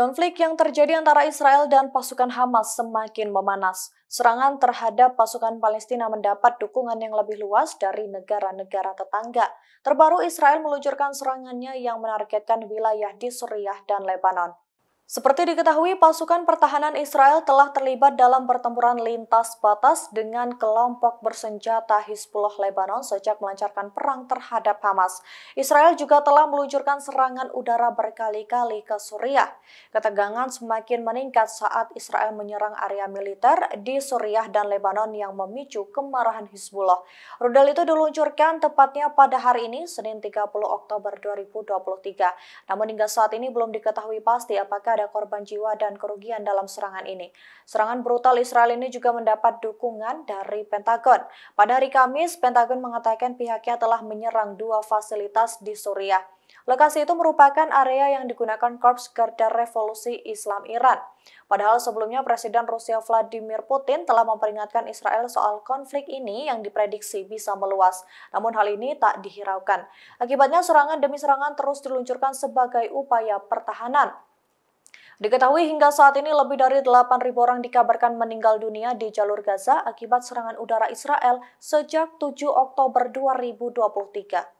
Konflik yang terjadi antara Israel dan pasukan Hamas semakin memanas. Serangan terhadap pasukan Palestina mendapat dukungan yang lebih luas dari negara-negara tetangga. Terbaru Israel meluncurkan serangannya yang menargetkan wilayah di Suriah dan Lebanon. Seperti diketahui, pasukan pertahanan Israel telah terlibat dalam pertempuran lintas batas dengan kelompok bersenjata Hizbullah Lebanon sejak melancarkan perang terhadap Hamas. Israel juga telah meluncurkan serangan udara berkali-kali ke Suriah. Ketegangan semakin meningkat saat Israel menyerang area militer di Suriah dan Lebanon yang memicu kemarahan Hizbullah. Rudal itu diluncurkan tepatnya pada hari ini, Senin 30 Oktober 2023. Namun hingga saat ini belum diketahui pasti apakah ada korban jiwa dan kerugian dalam serangan ini. Serangan brutal Israel ini juga mendapat dukungan dari Pentagon. Pada hari Kamis, Pentagon mengatakan pihaknya telah menyerang dua fasilitas di Suriah. Lokasi itu merupakan area yang digunakan Korps Garda Revolusi Islam Iran. Padahal sebelumnya Presiden Rusia Vladimir Putin telah memperingatkan Israel soal konflik ini yang diprediksi bisa meluas. Namun hal ini tak dihiraukan. Akibatnya serangan demi serangan terus diluncurkan sebagai upaya pertahanan. Diketahui hingga saat ini lebih dari 8.000 orang dikabarkan meninggal dunia di jalur Gaza akibat serangan udara Israel sejak 7 Oktober 2023.